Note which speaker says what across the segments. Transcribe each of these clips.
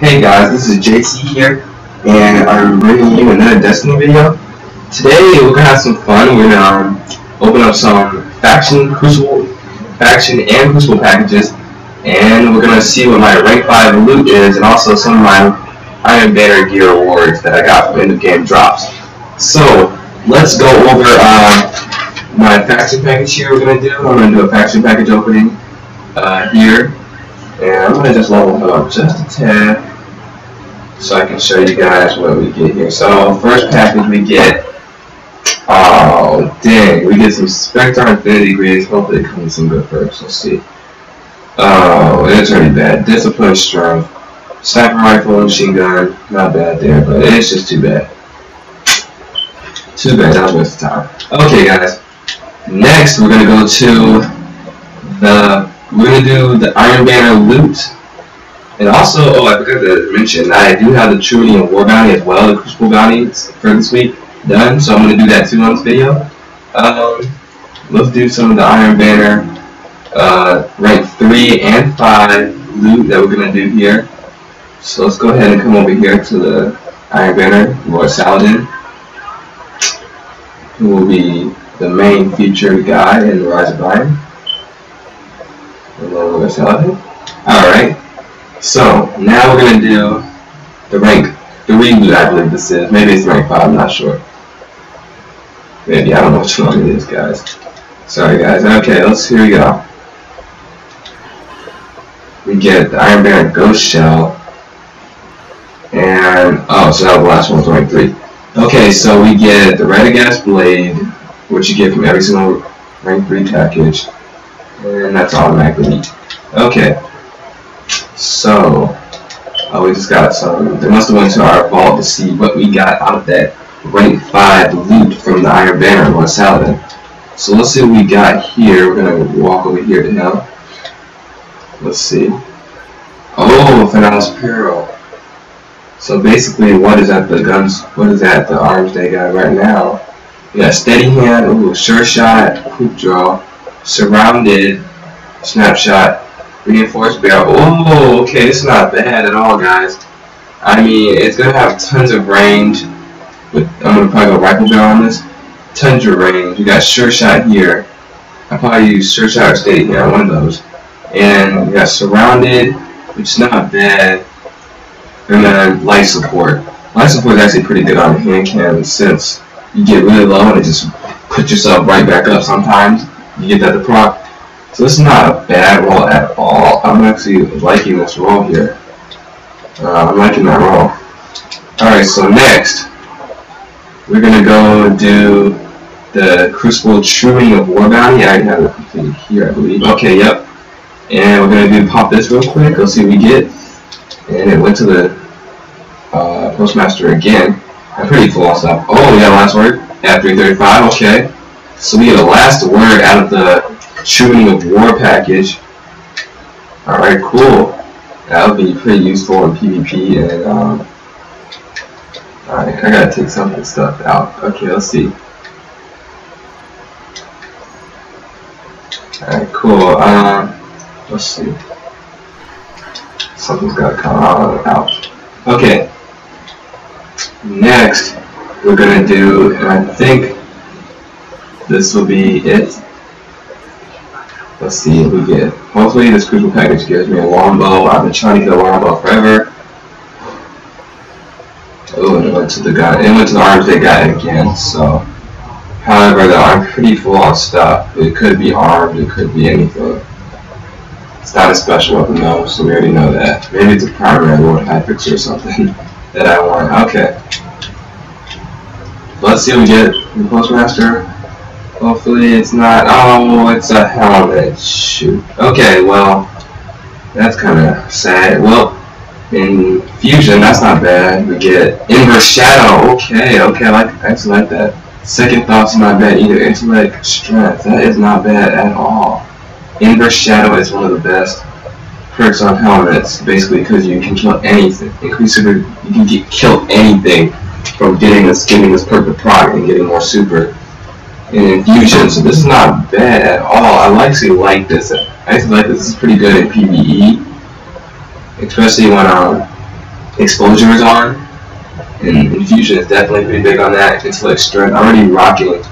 Speaker 1: Hey guys, this is JC here, and I'm bringing you another Destiny video. Today we're gonna have some fun. We're gonna um, open up some faction, crucible, faction, and crucible packages, and we're gonna see what my rank five loot is, and also some of my Iron Banner gear awards that I got from end of game drops. So let's go over uh, my faction package here. We're gonna do. I'm gonna do a faction package opening uh, here. And I'm gonna just level up just a tad so I can show you guys what we get here. So first package we get oh dang, we get some Spectre Infinity Grids. Hopefully it comes some good perks. Let's see. Oh, it's already bad. Discipline Strength. Sniper rifle, machine gun, not bad there, but it's just too bad. Too bad, that was waste of time. Okay guys. Next we're gonna go to the we're gonna do the Iron Banner loot. And also, oh, I forgot to mention, I do have the Trinity and War Bounty as well, the Crucible Bounties for this week done, so I'm gonna do that too on this video. Um, let's do some of the Iron Banner uh, rank 3 and 5 loot that we're gonna do here. So let's go ahead and come over here to the Iron Banner, Lord Saladin, who will be the main featured guy in the Rise of Iron. War Saladin. Alright, so now we're to do the rank 3 loot, I believe this is. Maybe it's rank 5, I'm not sure. Maybe, I don't know which one it is, guys. Sorry, guys. Okay, let's, here we go. We get the Iron Banner Ghost Shell. And, oh, so that was the last one, rank 3. Okay, so we get the Radagast Blade, which you get from every single rank 3 package and that's automatically Okay, so uh, we just got some. They must have went to our vault to see what we got out of that rank five loot from the Iron Banner on Saladin. So let's see what we got here. We're gonna walk over here to him. Let's see. Oh, Finnala's Peril. So basically, what is that the guns? What is that the arms they got right now? We got steady hand, ooh, sure shot, quick draw, surrounded, snapshot, reinforced barrel. Oh, okay, it's not bad at all, guys. I mean, it's gonna have tons of range. With I'm gonna probably go rifle barrel on this. Tons of range. You got sure shot here. I probably use sure shot or steady here, one of those. And you got surrounded, which is not bad. And then light support. Light support is actually pretty good on hand cannon since you get really low and it just put yourself right back up sometimes. You get that to proc. So this is not a bad roll at all. I'm actually liking this roll here. Uh, I'm liking that roll. Alright, so next, we're going to go do the Crucible Truing of War Bounty. I have it completed here, I believe. Okay, yep. And we're going to do pop this real quick. Let's see what we get. And it went to the uh, Postmaster again. I'm pretty full stuff. Oh, got last word at 335. Okay. So we get a last word out of the Shooting of War package. Alright, cool. That'll be pretty useful in PvP and um Alright, I gotta take some of this stuff out. Okay, let's see. Alright, cool. Um let's see. Something's gotta come out out. Okay. Next we're gonna do I think this will be it. Let's see what we get. Hopefully this crucial package gives me a longbow. I've been trying to get a longbow forever. Oh, and it went to the guy. It went to the arms they got again. So, however, though I'm pretty full on stuff. It could be armed. It could be anything. It's not a special weapon though, so we already know that. Maybe it's a primary Lord High Fixer or something that I want. Okay. Let's see what we get the Postmaster. Hopefully it's not, oh, it's a helmet, shoot. Okay, well, that's kind of sad. Well, in Fusion, that's not bad. We get Inverse Shadow, okay, okay, I like, I actually like that. Second Thought's not bad either. Intellect, Strength, that is not bad at all. Inverse Shadow is one of the best perks on helmets, basically because you can kill anything. Inclusive, you can get, kill anything from getting this, getting this to proc and getting more super in infusion, so this is not bad at all. I actually like this. I actually like this. This is pretty good in PvE, especially when um Explosion is on, and Infusion is definitely pretty big on that. Intellect Strength. I'm already rocking. It.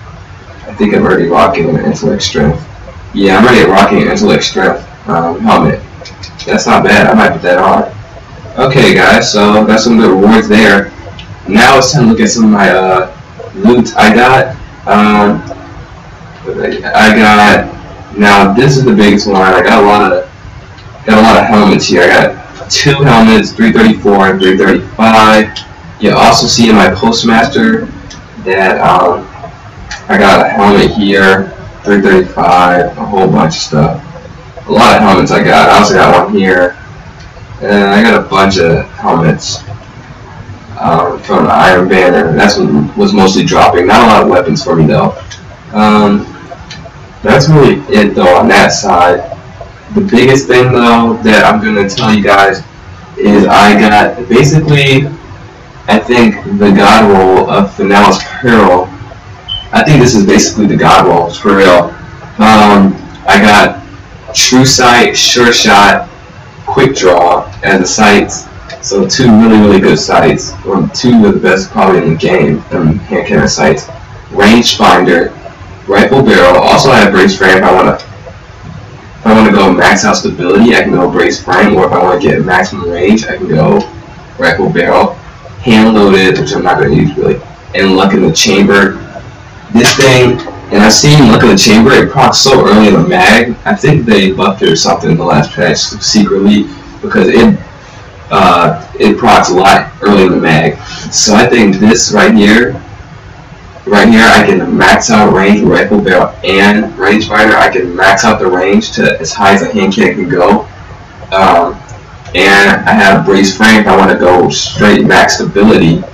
Speaker 1: I think I'm already rocking an Intellect Strength. Yeah, I'm already rocking Intellect Strength um, helmet. That's not bad. I might put that on. Okay, guys. So got some good rewards there. Now it's time to look at some of my uh, loot I got. Um, I got now this is the biggest one. I got a lot of got a lot of helmets here. I got two helmets, 334 and 335. You also see in my postmaster that um, I got a helmet here, 335, a whole bunch of stuff. A lot of helmets I got. I also got one here, and I got a bunch of helmets um, from Iron Banner. That's what was mostly dropping. Not a lot of weapons for me though. Um, that's really it though on that side. The biggest thing though that I'm gonna tell you guys is I got basically I think the god roll of Finnala's Peril. I think this is basically the god roll for real. Um, I got True Sight, Sure Shot, Quick Draw as the sights. So two really really good sights, or two of the best probably in the game. Um, hand cannon sights. Rangefinder, rifle barrel. Also, I have brace frame if I want to. If I want to go max out stability, I can go brace frame, or if I want to get maximum range, I can go rifle barrel. Hand loaded, which I'm not going to use really, and luck in the chamber. This thing, and I've seen luck in the chamber. It procs so early in the mag. I think they buffed it or something in the last patch secretly because it uh, it procs a lot early in the mag. So I think this right here Right here, I can max out range rifle barrel and rangefinder. I can max out the range to as high as a hand can go. Um, and I have brace frame I want to go straight max stability.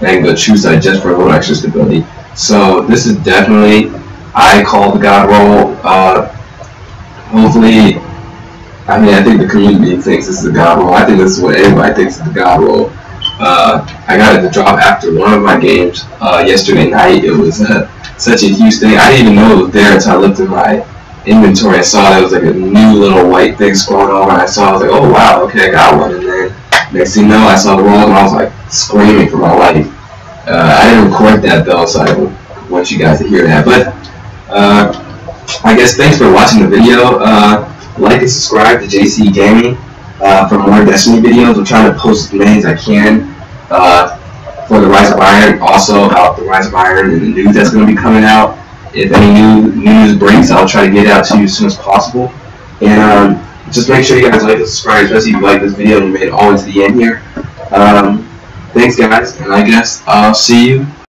Speaker 1: And go choose that just for a little extra stability. So this is definitely, I call the God roll. Uh, hopefully, I mean, I think the community thinks this is the God roll. I think this is what everybody thinks is the God roll. Uh, I got it to drop after one of my games uh, yesterday night. It was uh, such a huge thing. I didn't even know it was there until I looked in my inventory and saw there was like a new little white thing scrolling over. And I saw, I was like, oh wow, okay, I got one. And then next thing you know, I saw the roll and I was like screaming for my life. Uh, I didn't record that though, so I don't want you guys to hear that. But uh, I guess thanks for watching the video. Like and subscribe to JC Gaming uh, for more Destiny videos. I'm trying to post as many as I can uh, for the Rise of Iron, also about the Rise of Iron and the news that's going to be coming out. If any new news breaks, I'll try to get out to you as soon as possible. And um, just make sure you guys like and subscribe, especially if you like this video and you made it all into the end here. Um, thanks, guys, and I guess I'll see you